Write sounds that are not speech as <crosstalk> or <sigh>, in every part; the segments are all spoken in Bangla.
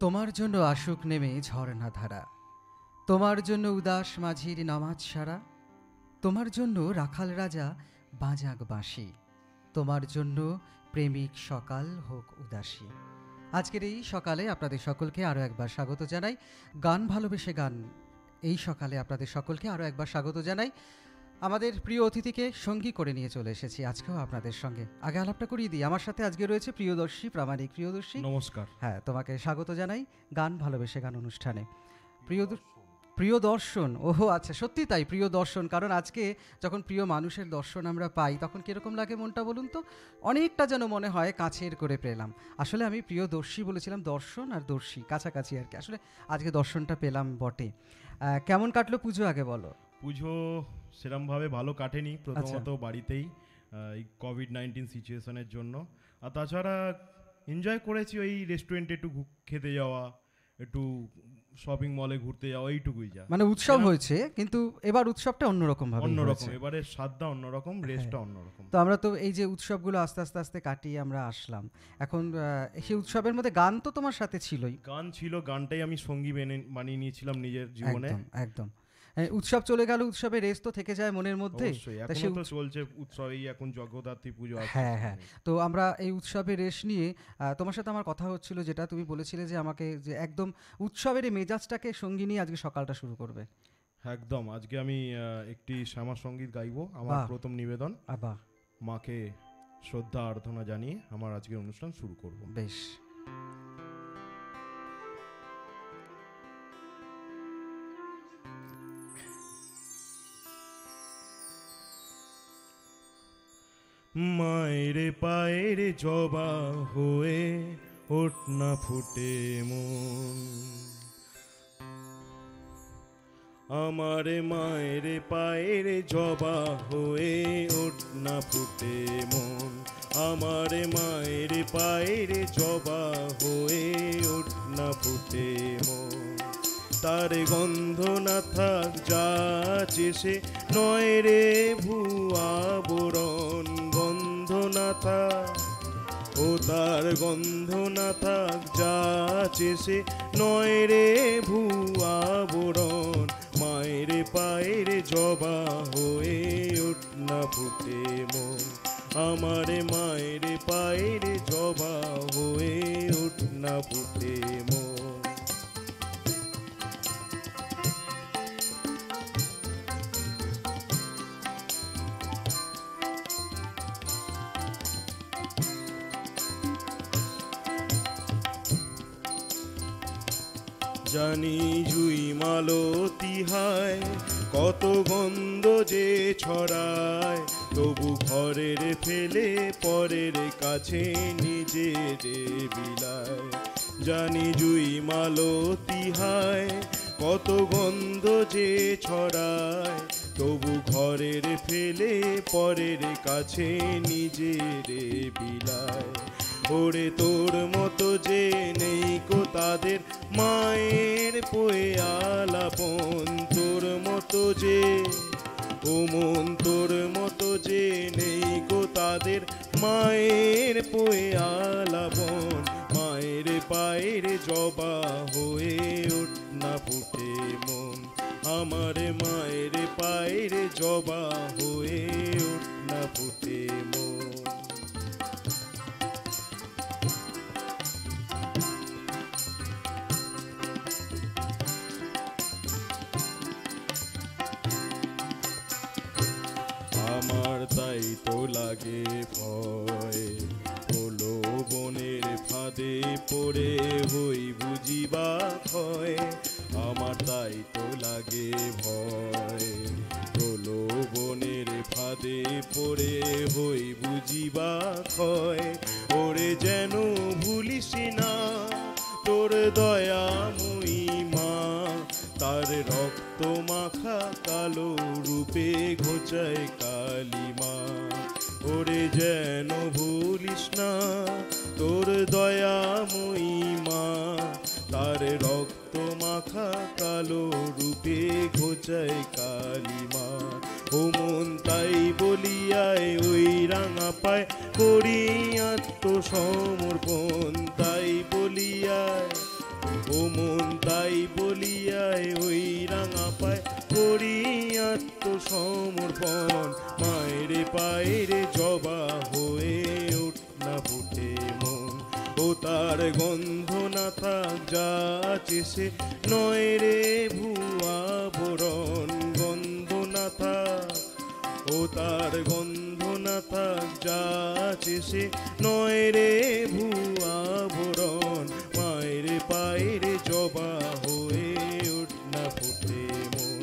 তোমার জন্য আসুক নেমে ঝর্ণা ধারা। তোমার জন্য উদাস মাঝির নামাজ সারা। তোমার জন্য রাখাল রাজা বাজাক বাঁশি। তোমার জন্য প্রেমিক সকাল হোক উদাসী। আজকের এই সকালে আপনাদের সকলকে আরও একবার স্বাগত জানাই। গান ভালোবেসে গান। এই সকালে আপনাদের সকলকে আরও একবার স্বাগত জানাই। আমাদের প্রিয় অতিথিকে সঙ্গী করে নিয়ে চলে এসেছি। আজকেও আপনাদের সঙ্গে। আগে আলাপটা করিয়ে দিই। আমার সাথে আজকে রয়েছে প্রিয়দর্শী প্রামাণিক প্রিয়দর্শী। নমস্কার। হ্যাঁ তোমাকে স্বাগত জানাই গান ভালোবেসে গান অনুষ্ঠানে। প্রিয় প্রিয় দর্শন ওহো আচ্ছা সত্যি তাই প্রিয় দর্শন কারণ আজকে যখন প্রিয় মানুষের দর্শন আমরা পাই তখন কীরকম লাগে মনটা বলুন তো? অনেকটা যেন মনে হয় কাছের করে পেলাম। আসলে আমি প্রিয় দর্শী বলেছিলাম দর্শন আর দর্শী কাছাকাছি আর কি। আসলে আজকে দর্শনটা পেলাম বটে। কেমন কাটলো পুজো আগে বলো? পুজো সেরমভাবে ভালো কাটেনি আচ্ছা। প্রথমত বাড়িতেই এই কোভিড নাইন্টিন সিচুয়েশনের জন্য। আর তাছাড়া এনজয় করেছি ওই রেস্টুরেন্টে একটু খেতে যাওয়া একটু শপিং মলে ঘুরতে যাওয়া এইটুকুই যা। মানে উৎসব হয়েছে কিন্তু এবার উৎসবটা অন্যরকম ভাবে অন্যরকম এবারে স্বাদটা অন্যরকম হ্যাঁ। রেস্টটা অন্যরকম। তো আমরা তো এই যে উৎসবগুলো আস্তে আস্তে আস্তে কাটিয়ে আমরা আসলাম। এখন সেই উৎসবের মধ্যে গান তো তোমার সাথে ছিলই। গান ছিল গানটাই আমি সঙ্গী বেনে- বানিয়ে নিয়েছিলাম নিজের জীবনে। একদম। উৎসব চলে গেল উৎসবের রেস তো থেকে যায় মনের মধ্যে। চলছে উৎসব এই এখন জগদ্ধাত্রী পুজো হ্যাঁ, হ্যাঁ। তো আমরা এই উৎসবের রেস নিয়ে তোমার সাথে আমার কথা হচ্ছিল যেটা তুমি বলেছিলে যে আমাকে যে একদম উৎসবের এই মেজাজটাকে সঙ্গী নিয়ে আজকে সকালটা শুরু করবে। একদম আজকে আমি একটি শ্যামা সংগীত গাইবো আমার প্রথম নিবেদন। আবা মাকে শ্রদ্ধা আরাধনা জানিয়ে আমার আজকের অনুষ্ঠান শুরু করব। বেশ। মায়ের পায়ের জবা হয়ে ওঠ না ফুটে মন। আমার মায়ের পায়ের জবা হয়ে ওঠ না ফুটে মন। আমার মায়ের পায়ের জবা হয়ে ওঠ না ফুটে মন। তার গন্ধ না থাক যাচ্ছে সে নয় রে তার গন্ধ না থাক যাচে সে নয় রে ভুয়া বরণ। মায়ের পায়ের জবা হয়ে উঠ না ফুটে মন। আমার মায়ের পায়ের জবা হয়ে উঠ না ফুটে মন। জানি জুই মালতি হায় কত গন্ধ যে ছড়ায়। তবু ঘরের ফেলে পরের কাছে নিজে যে বিলায় জানি জুই মালতি হায়, কত গন্ধ যে ছড়ায়। তবু ঘরের ফেলে পরের কাছে নিজে রে বিলায় ওরে তোর মতো যে নেই কো তাদের, মায়ের পোয়ে আলাপন। তোর মতো যে ও মন তোর মতো যে নেই গো তাদের, মায়ের পোয়ে আলাপন মায়ের পায়ের জবা হয়ে ওঠ না ফুটে মন। আমার মায়ের পায়ের জবা হয়ে ওঠ না ফুটে মন। লাগে ভয়। হলো বনের ফাঁদে পড়ে হই বুঝিবা ভয়। আমার তাই রক্ত মাখা কালো রূপে ঘোচায় কালিমা। ও মন তাই বলিয়ায় ওই রাঙা পায় করি আত্মসমর্পণ তাই বলিয়ায়। ও মন তাই বলিয়ায় ওই রাঙা পায় করি আত্মসমর্পণ। মায়ের পায়ের জবা হয়ে উঠ না ফুটে ও তার গন্ধ না থাক যা সে নয় রে ভুয়া বরণ। গন্ধ না থাক ও তার গন্ধ না থাক যা সে নয় রে ভুয়া বরণ। মায়ের পায়ের জবা হয়ে উঠ না ফুটে মন।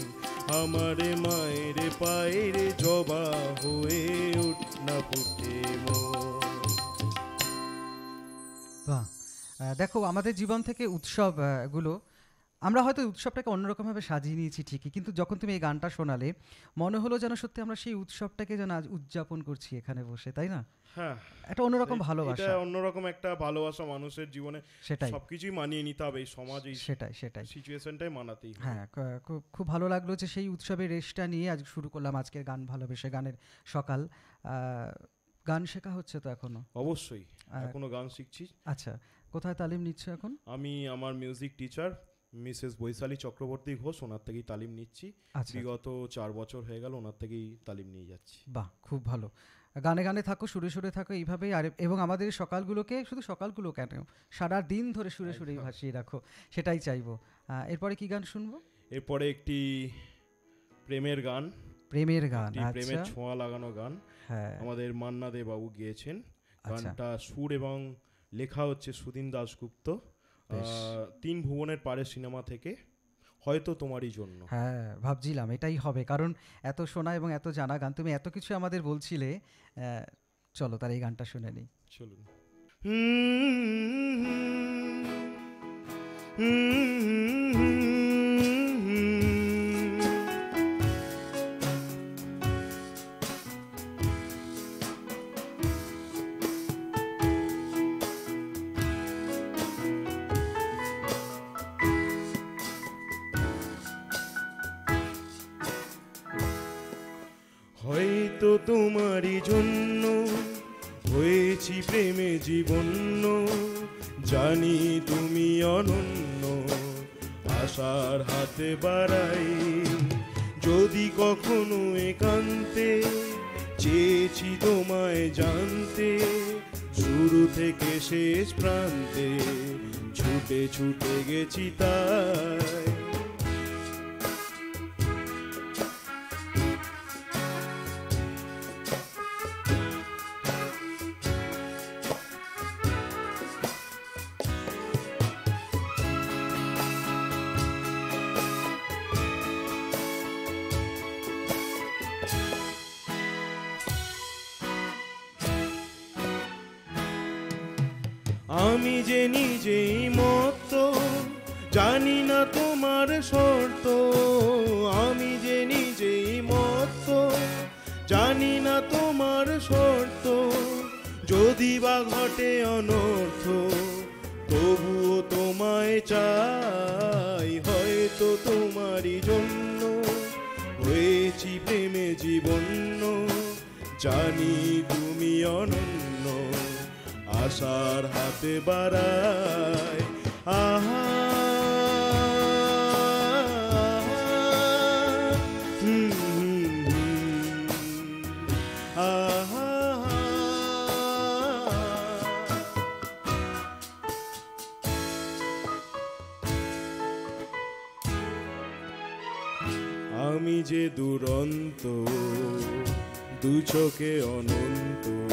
আমার মায়ের পায়ের জবা হয়ে উঠ না ফুটে মন। দেখো আমাদের জীবন থেকে উৎসবগুলো আমরা হয়তো উৎসবটাকে অন্যরকমভাবে সাজিয়ে নিয়েছি ঠিকই কিন্তু যখন তুমি এই গানটা শোনালে মনে হলো যেন সত্যি আমরা সেই উৎসবটাকে যেন আজ উদযাপন করছি এখানে বসে তাই না? হ্যাঁ। একটা অন্যরকম ভালোবাসা। অন্যরকম একটা ভালোবাসা মানুষের জীবনে সেটাই। সবকিছুই মানিয়ে নিতে হবে এই সমাজ এই সেটাই সেটাই। সিচুয়েশনটাই মানাতেই হ্যাঁ খুব ভালো লাগল যে সেই উৎসবের রেশটা নিয়ে আজ শুরু করলাম আজকের গান ভালোবেসে গানের সকাল। আহ, গান শেখা হচ্ছে তো এখনও? অবশ্যই এখনও গান শিখছি। আচ্ছা কোথায় তালিম নিচ্ছে এখন? আমি আমার music teacher Mrs Baishali Chakraborty Ghosh ওনার থেকেই তালিম নিচ্ছি। আচ্ছা। বিগত চার বছর হয়ে গেল ওনার থেকেই তালিম নিয়ে যাচ্ছি। বাহ খুব ভালো। গানে গানে থাকো সুরে সুরে থাকো এইভাবেই আর এবং আমাদের সকালগুলোকে শুধু সকালগুলো কেন সারা দিন ধরে সুরে সুরেই একদম। ভাসিয়ে রাখো সেটাই চাইব। এরপরে কি গান শুনব? এরপরে একটি প্রেমের গান। প্রেমের গান প্রেমের আচ্ছা। ছোঁয়া লাগানো গান। হ্যাঁ। আমাদের মান্না দে বাবু গিয়েছেন। আচ্ছা। গানটা সুর এবং লেখা হচ্ছে সুদিন দাশগুপ্ত তিন ভুবনের পারে সিনেমা থেকে হয়তো তোমারই জন্য হ্যাঁ ভাবছিলাম এটাই হবে কারণ এত শোনা এবং এত জানা গান তুমি এত কিছু আমাদের বলছিলে চলো তার এই গানটা শুনে নিই চলুন হয়তো তোমারই জন্য হয়েছি প্রেমে জীবন্য। জানি তুমি অনন্য, আশার হাতে বাড়াই। যদি কখনো একান্তে চেয়েছি তোমায় জানতে, শুরু থেকে শেষ প্রান্তে ছুটে ছুটে গেছি তাই আমি যে নিজেই মত জানি না তোমার শর্ত, আমি যে নিজেই মত জানি না তোমার শর্ত, যদি বা ঘটে অনর্থ, তবুও তোমায় চাই, হয়তো তোমারই জন্য। হয়েছি প্রেমে জীবন্য, জানি তুমি অনন্য। আশার হাতে বাড়ায়। আহা আমি যে দুরন্ত দু চোখে অনন্ত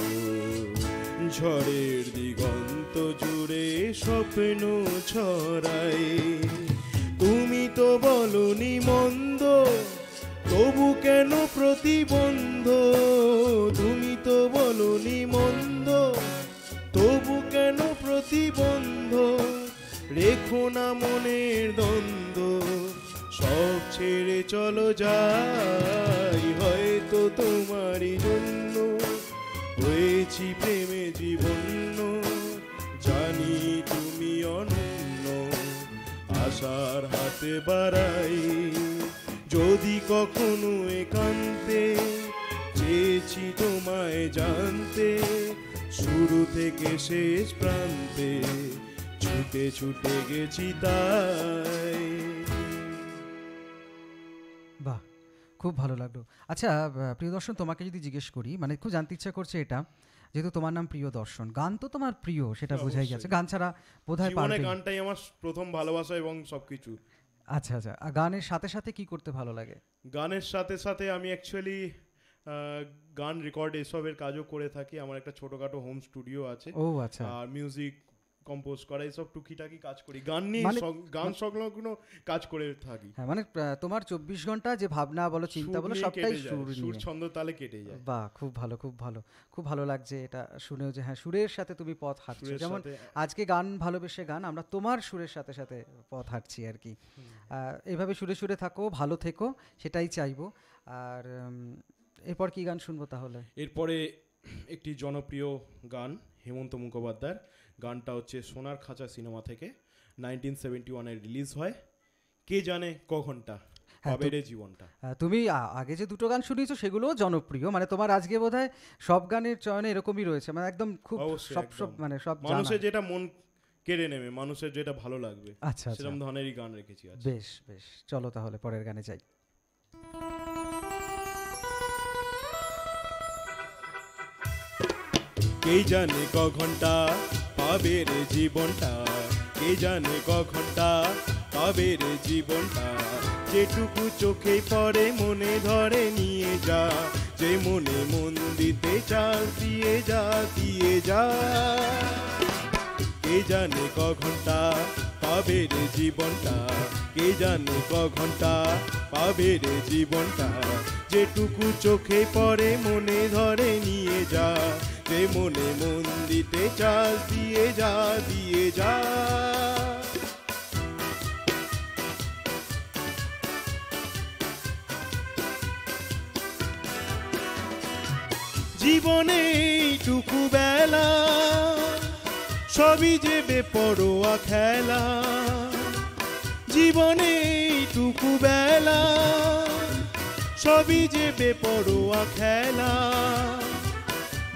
ঝড়ের দিগন্ত জুড়ে স্বপ্ন ছড়াই। তুমি তো বলনি মন্দ, তবু কেন প্রতিবন্ধ? তুমি তো বলনি মন্দ, তবু কেন প্রতিবন্ধ? রেখো না মনের দ্বন্দ্ব, সব ছেড়ে চলো যাই। হয়তো তোমারই জন্য হয়েছি প্রেমে। আশার হাতে বাড়াই। যদি কখনো একান্তে চেয়েছি তোমায় জানতে, শুরু থেকে শেষ প্রান্তে ছুটে ছুটে গেছি তাই। খুব ভালো লাগল। আচ্ছা প্রিয় দর্শন তোমাকে যদি জিজ্ঞেস করি মানে খুব জানতে ইচ্ছা করছে এটা যেহেতু তোমার নাম প্রিয় দর্শন গান তো তোমার প্রিয় সেটা বোঝাই গেছে। গান ছাড়া বোধহয় পারবে গানটাই আমার প্রথম ভালোবাসা এবং সবকিছু। আচ্ছা আচ্ছা। আর গানের সাথে সাথে কি করতে ভালো লাগে? গানের সাথে সাথে আমি অ্যাকচুয়ালি গান রেকর্ড এসবের কাজও করে থাকি। আমার একটা ছোটখাটো হোম স্টুডিও আছে। ও আচ্ছা। আর মিউজিক কম্পোজ করা এইসব টুকিটাকি কাজ করি গান নিয়ে মানে- গান সংলগ্ন কাজ করে থাকি। হ্যাঁ মানে তোমার চব্বিশ ঘণ্টা যে ভাবনা বলো চিন্তা বলো সবটাই সুর সুর ছন্দ তালে কেটে যায়। বাহ খুব ভালো খুব ভালো খুব ভালো লাগছে এটা শুনেও যে হ্যাঁ সুরের সাথে তুমি পথ হাঁটছো। যেমন আজকে গান ভালোবেসে গান আমরা তোমার সুরের সাথে সাথে পথ হাঁটছি আর কি। এভাবে সুরে সুরে থাকো ভালো থেকো সেটাই চাইব। আর এরপর কি গান শুনব তাহলে? এরপরে একটি জনপ্রিয় গান হেমন্ত মুখোপাধ্যায়ের গানটা হচ্ছে সোনার খাঁচা সিনেমা থেকে নাইনটিন সেভেন্টি ওয়ানে রিলিজ হয়। কে জানে ক ঘণ্টা হ্যাঁ, জীবনটা? তুমি আগে যে দুটো গান শুনিয়েছো সেগুলোও জনপ্রিয়। মানে তোমার আজকে বোধহয় সব গানের চয়নে এরকমই রয়েছে। মানে একদম খুব সব সব মানে সব মানুষের যেটা মন কেড়ে নেবে মানুষের যেটা ভালো লাগবে আচ্ছা আচ্ছা। সেরকম ধরনেরই গান রেখেছি বেশ বেশ। চলো তাহলে পরের গানে যাই। কে জানে ক ঘণ্টা পাবে রে জীবনটা, কে জানে ক ঘণ্টা পাবে রে জীবনটা, যেটুকু চোখে পড়ে, মনে ধরে, নিয়ে যা। যে মনে মন দিতে চাল দিয়ে যা দিয়ে যা। কে জানে ক ঘণ্টা পাবে রে জীবনটা, কে জানে ক ঘণ্টা পাবে রে জীবনটা, যেটুকু চোখে পড়ে, মনে ধরে, নিয়ে যা। যে মনে মন দিতে চাস দিয়ে যা দিয়ে যা। জীবনে এইটুকু বেলা, সবই যে বেপরোয়া খেলা। জীবনে এইটুকু বেলা, সবই যে বেপরোয়া খেলা।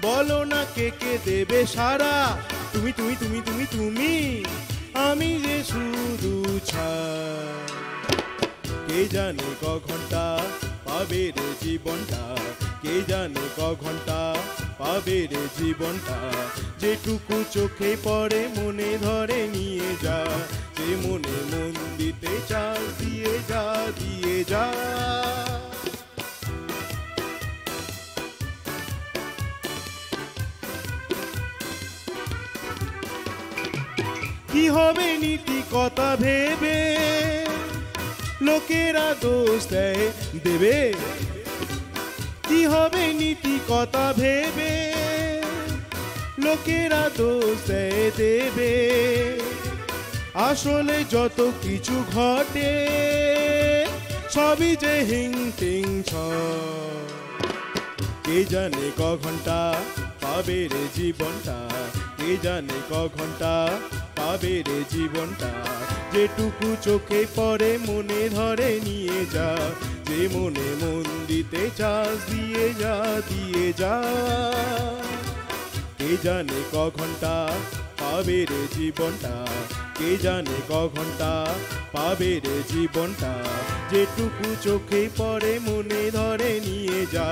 বলো না কে কে দেবে সারা? তুমি তুমি তুমি তুমি তুমি। আমি যে শুধু কে জানে ক ঘণ্টা পাবে রে জীবনটা? কে জানে ক ঘণ্টা পাবে রে জীবনটা? যেটুকু চোখে পড়ে, মনে ধরে নিয়ে যা। যে মনে মন দিতে চাল দিয়ে যা দিয়ে যা। কি হবে নীতি কথা ভেবে? লোকেরা দোষ দেয়, দেবে। কি হবে নীতি কথা ভেবে? লোকেরা দোষ দেয়, দেবে। আসলে যত কিছু ঘটে, সবই যে হিং টিং ছ। কে জানে ক ঘণ্টা পাবে রে জীবনটা? কে জানে ক ঘণ্টা পাবে রে জীবনটা, যেটুকু চোখে পরে মনে ধরে নিয়ে যা, যে মনে মন দিতে চাস দিয়ে যা দিয়ে যা। কে জানে ক ঘণ্টা পাবে রে জীবনটা, কে জানে ক ঘণ্টা পাবে রে জীবনটা, যেটুকু চোখে পরে মনে ধরে নিয়ে যা,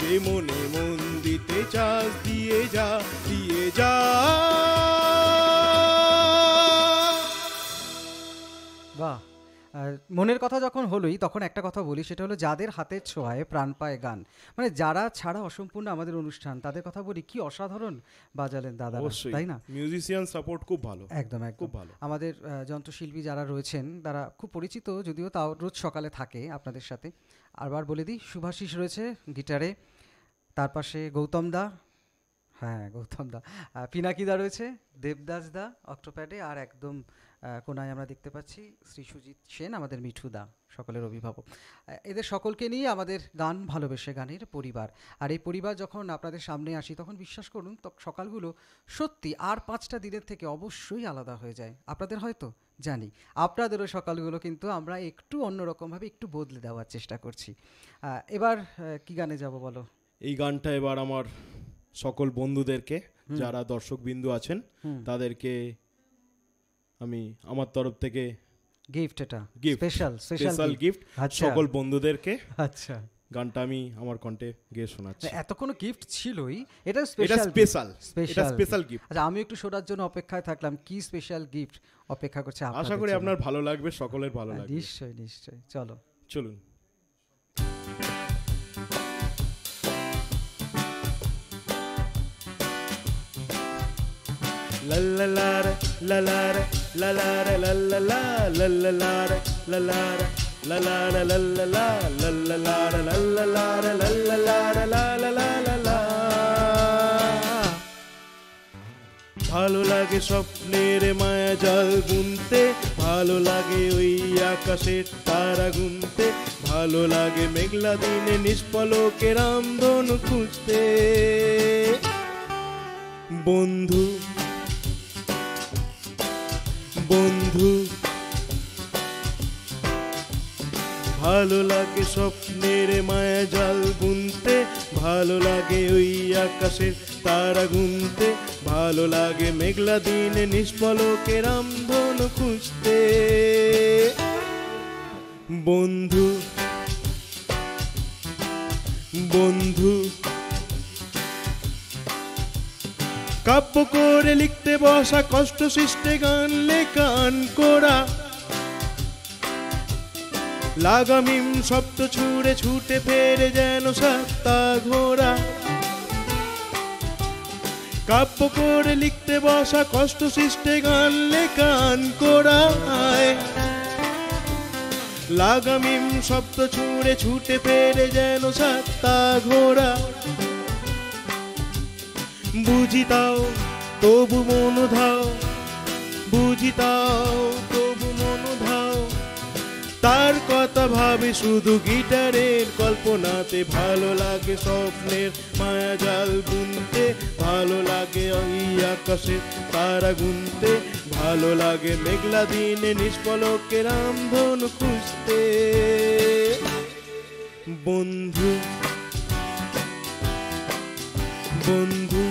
যে মনে মন দিতে চাস দিয়ে যা দিয়ে যা। মনের কথা যখন হলোই তখন একটা কথা বলি সেটা হলো যাদের হাতের ছোঁয়ায় প্রাণ পায় গান। মানে যারা ছাড়া অসম্পূর্ণ আমাদের অনুষ্ঠান তাদের কথা বলি কি অসাধারণ বাজালেন দাদা তাই না? মিউজিশিয়ান সাপোর্ট খুব ভালো। একদম খুব ভালো। আমাদের যন্ত্রশিল্পী যারা রয়েছেন তারা খুব পরিচিত যদিও তাও রোজ সকালে থাকে আপনাদের সাথে। আবার বলে দিই শুভাশিস রয়েছে গিটারে তার পাশে গৌতম দা হ্যাঁ গৌতম দা। আহ, পিনাকি দা রয়েছে দেবদাস দা অক্টোপ্যাডে আর একদম কোনায় আমরা দেখতে পাচ্ছি শ্রী সুজিত সেন আমাদের মিঠু দা সকলের অভিভাবক। এদের সকলকে নিয়ে আমাদের গান ভালোবেসে গানের পরিবার। আর এই পরিবার যখন আপনাদের সামনে আসি তখন বিশ্বাস করুন তো সকালগুলো সত্যি আর পাঁচটা দিনের থেকে অবশ্যই আলাদা হয়ে যায়। আপনাদের হয়তো জানি আপনাদেরও সকালগুলো কিন্তু আমরা একটু অন্যরকমভাবে একটু বদলে দেওয়ার চেষ্টা করছি। এবার কি গানে যাব বলো? এই গানটা এবার আমার সকল বন্ধুদেরকে যারা দর্শক বিন্দু আছেন তাদেরকে আমি আমার তরফ থেকে গিফট এটা. স্পেশাল স্পেশাল গিফট সকল বন্ধুদেরকে। আচ্ছা। গানটা আমি আমার কণ্ঠে গিয়ে শোনাচ্ছি। না, এত কোনো গিফট ছিলই এটা এটা স্পেশাল স্পেশাল এটা স্পেশাল স্পেশাল গিফট আচ্ছা আমি একটু শোনার জন্য অপেক্ষায় থাকলাম কি স্পেশাল গিফট অপেক্ষা করছে আশা করি আপনার ভালো লাগবে সকলের ভালো হ্যাঁ, লাগবে। নিশ্চয়ই নিশ্চয়ই চলো। চলুন। লাল্লালারে, লালারে, লালারে, লাল্লালা, লাল্লালারে, লালারে, লালারে, লাল্লালা, লাল্লালারে, লাল্লালারে, লাল্লালারে, লালালালালা। ভালো লাগে স্বপ্নের মায়া জাল গুনতে ভালো লাগে ওই আকাশের তারা গুনতে ভালো লাগে মেঘলা দিনে নিষ্পলকে রামধন খুঁজতে বন্ধু ভালো লাগে স্বপ্নের মায়া জাল গুনতে ভালো লাগে ওই আকাশের তারা গুনতে, ভালো লাগে মেঘলা দিনে নিষ্পলকে রামধন খুঁজতে। বন্ধু বন্ধু, কাব্য করে লিখতে বসা কষ্ট সৃষ্টে গান লেখান করা। লাগামিম শব্দ ছুড়ে ছুটে ফেরে যেন সাত্তা ঘোড়া। কাব্য করে লিখতে বসা কষ্ট সৃষ্টে গান লেখান করায়। লাগামিম শব্দ ছুড়ে ছুটে ফেরে যেন সাত্তা ঘোড়া। বুঝি তাও, তবু মন ধাও, বুঝি তাও তবু মন ধাও তার কথা ভাবে শুধু গিটারের কল্পনাতে ভালো লাগে স্বপ্নের মায়া জাল বুনতে, ভালো লাগে ওই আকাশে তারা গুনতে, ভালো লাগে মেঘলা দিনে নিষ্পলকে রামধন খুঁজতে। বন্ধু বন্ধু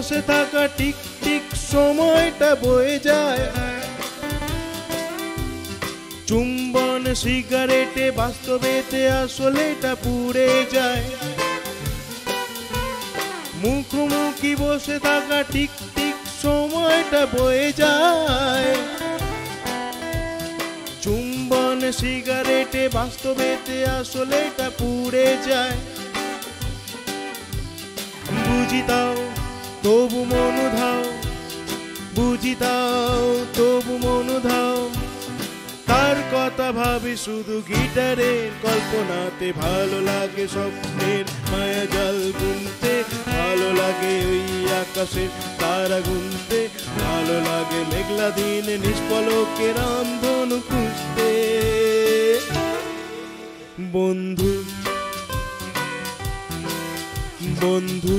বসে থাকা টিক টিক সময়টা বয়ে যায়। চুম্বন সিগারেটে বাস্তবেতে আসলে এটা পুড়ে যায়। মুখোমুখি বসে থাকা টিক টিক সময়টা বয়ে যায়। চুম্বন সিগারেটে বাস্তবেতে আসলে এটা পুড়ে যায়। বুঝি দাও তবু মনু ধাও, বুঝি দাও তবু মনু ধাও। তার কথা ভাবি শুধু গিটারের কল্পনাতে, ভালো লাগে স্বপ্নের মায়া জল গুনতে, ভালো লাগে ওই আকাশে তারা গুনতে, ভালো লাগে মেঘলা দিনে নিষ্পলকে রামধনু খুঁজতে। বন্ধু বন্ধু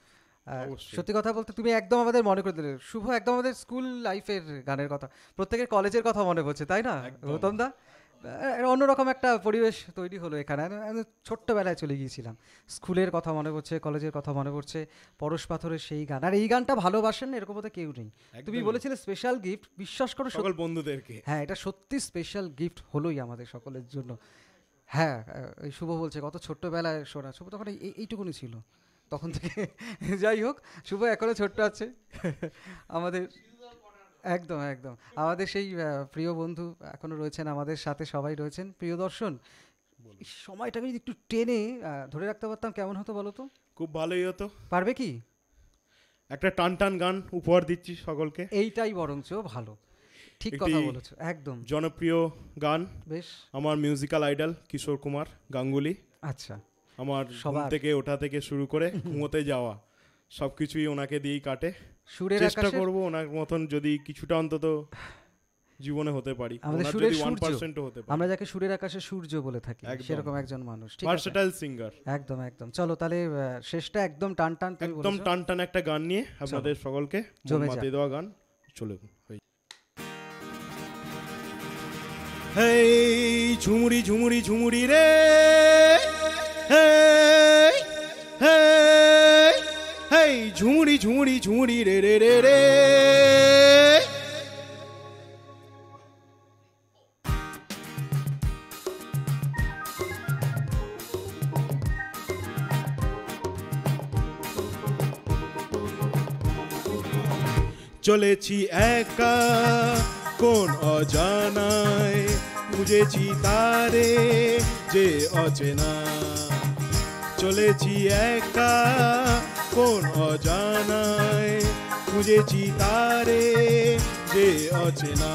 সত্যি কথা বলতে তুমি একদম আমাদের মনে করে দিলে। শুভ একদম আমাদের স্কুল লাইফের গানের কথা। প্রত্যেকের কলেজের কথা মনে পড়ছে তাই না? গৌতম দা? অন্যরকম একটা পরিবেশ তৈরি হলো এখানে। ছোট্টবেলায় চলে গিয়েছিলাম। স্কুলের কথা মনে পড়ছে কলেজের কথা মনে পড়ছে পরশ পাথরের সেই গান। আর এই গানটা ভালোবাসেন না এরকম তো কেউ নেই। তুমি বলেছিলে স্পেশাল গিফট বিশ্বাস করো সকল বন্ধুদেরকে। হ্যাঁ এটা সত্যি স্পেশাল গিফট হলোই আমাদের সকলের জন্য। হ্যাঁ শুভ বলছে কত ছোট্টবেলায় শোনা শুভ তখন এই- এইটুকুনি ছিল। তখন থেকে <laughs> যাই হোক শুভ এখনও ছোট্ট আছে। <laughs> আমাদের একদম একদম। আমাদের সেই প্রিয় বন্ধু এখনও রয়েছেন আমাদের সাথে সবাই রয়েছেন। প্রিয় দর্শন সময়টাকে যদি একটু টেনে ধরে রাখতে পারতাম কেমন হতো বলো তো? খুব ভালোই হতো। পারবে কি? একটা টান টান গান উপহার দিচ্ছি সকলকে। এইটাই বরঞ্চ ভালো। ঠিক কথা বলেছ একদম। জনপ্রিয় গান। বেশ। আমার মিউজিক্যাল আইডল কিশোর কুমার গাঙ্গুলি। আচ্ছা। আমার সবার। থেকে ওঠা থেকে শুরু করে ঘুমোতে যাওয়া সবকিছুই ওনাকে দিয়েই কাটে। সুরের চেষ্টা করব ওনার মতন যদি কিছুটা অন্তত জীবনে হতে পারি আমাদের সুরের সূর্য। হতে পারি। আমরা যাকে সুরের আকাশে সূর্য বলে থাকি সেরকম একজন মানুষ ঠিক আছে? ভার্সেটাইল সিঙ্গার একদম একদম। চলো তাহলে শেষটা একদম টান টান একদম। টান টান একটা গান নিয়ে আপনাদের সকলকে মন। দেওয়া গান চলে হেই ঝুমুরি ঝুমুরি ঝুমুরি রে। হেই হেই হেই ঝুমুরি ঝুমুরি ঝুমুরি, রে রে রে রে। চলেছি একা, কোন অজানায় বুঝেছি তারে যে অচেনা। চলেছি একা, কোন অজানায়। খুঁজেছি তারে যে অচেনা।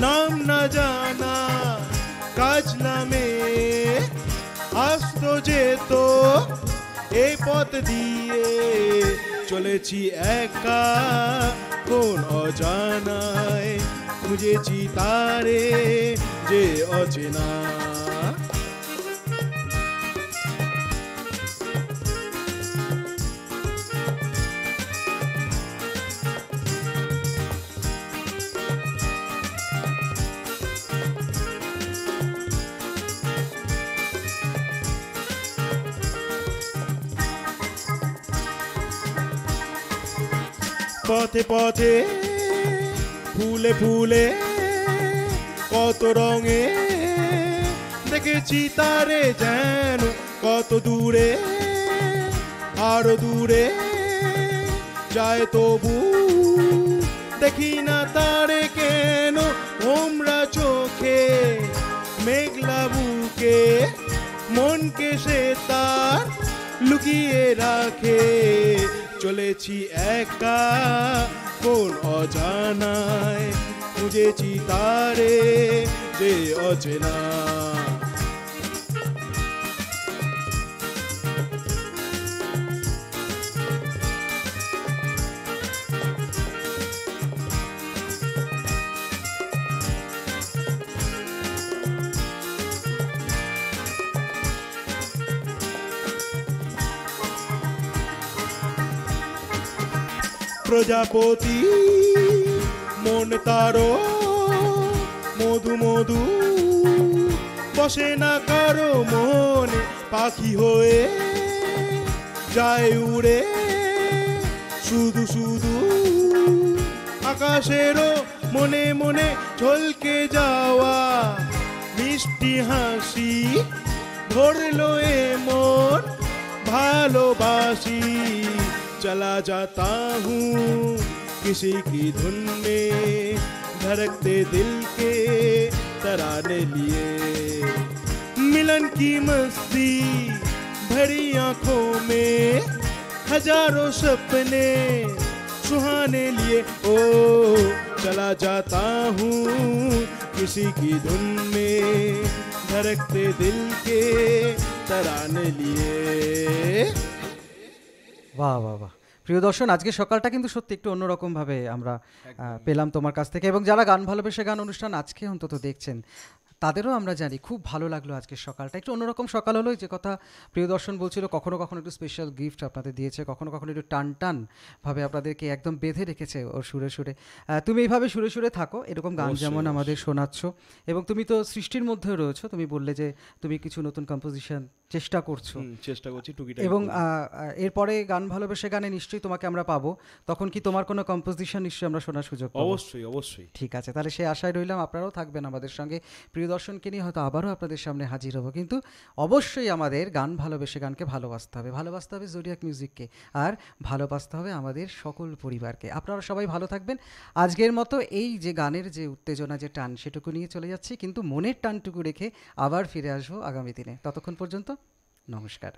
নাম না জানা, কাজ নামে আসতো যেত এই পথ দিয়ে। চলেছি একা, কোন অজানায়। খুঁজেছি তারে যে অচেনা। পথে পথে, ফুলে ফুলে কত রঙে দেখেছি তারে যেন কত দূরে, আরও দূরে যায় তবু দেখি না তারে কেন ওমরা চোখে, মেঘলা বুকে মনকে সে তার লুকিয়ে রাখে। চলেছি একা কোন অজানায় খুঁজেছি তারে যে অচেনা। প্রজাপতি, মন তারো মধু মধু। বসে না কারও মনে পাখি হয়ে যায় উড়ে। শুধু শুধু আকাশেরও মনে মনে ঝলকে যাওয়া মিষ্টি হাসি ধরলো মন ভালোবাসি। चला जाता हूँ। किसी की धुन में धड़कते दिल के तराने लिए। मिलन की मस्ती भरी आँखों में हज़ारों सपने सुहाने लिए। ओ, चला जाता हूँ। किसी की धुन में धड़कते दिल के तराने लिए। বাহ বাহ বাহ। প্রিয় দর্শন আজকে সকালটা কিন্তু সত্যি একটু অন্যরকমভাবে আমরা পেলাম তোমার কাছ থেকে। এবং যারা গান ভালোবেসে গান অনুষ্ঠান আজকে অন্তত দেখছেন তাদেরও আমরা জানি খুব ভালো লাগল আজকের সকালটা। একটু অন্যরকম সকাল হলো যে কথা প্রিয় দর্শন বলছিল কখনো কখনো একটু স্পেশাল গিফট আপনাদের দিয়েছে কখনো কখনো একটু টান টান ভাবে আপনাদেরকে একদম বেঁধে রেখেছে ওর সুরে সুরে। তুমি এইভাবে সুরে সুরে থাকো এরকম গান যেমন আমাদের শোনাচ্ছ। এবং তুমি তো সৃষ্টির মধ্যেও রয়েছো তুমি বললে যে তুমি কিছু নতুন কম্পোজিশন চেষ্টা করছ। চেষ্টা করছি টুকিটা এবং এরপরে গান ভালোবেসে গানে নিশ্চয়ই তোমাকে আমরা পাবো তখন কি তোমার কোনো কম্পোজিশন নিশ্চয়ই আমরা শোনার সুযোগ অবশ্যই অবশ্যই। ঠিক আছে তাহলে সেই আশায় রইলাম আপনারাও থাকবেন আমাদের সঙ্গে। প্রিয় দর্শনকে নিয়ে হয়তো আবারও আপনাদের সামনে হাজির হব। কিন্তু অবশ্যই আমাদের গান ভালোবেসে গানকে ভালোবাসতে হবে। ভালোবাসতে হবে জোরিয়াক মিউজিককে আর ভালোবাসতে হবে আমাদের সকল পরিবারকে। আপনারা সবাই ভালো থাকবেন। আজকের মতো এই যে গানের যে উত্তেজনা, যে টান, সেটুকু নিয়ে চলে যাচ্ছি। কিন্তু মনের টানটুকু রেখে আবার ফিরে আসব আগামী দিনে। ততক্ষণ পর্যন্ত নমস্কার।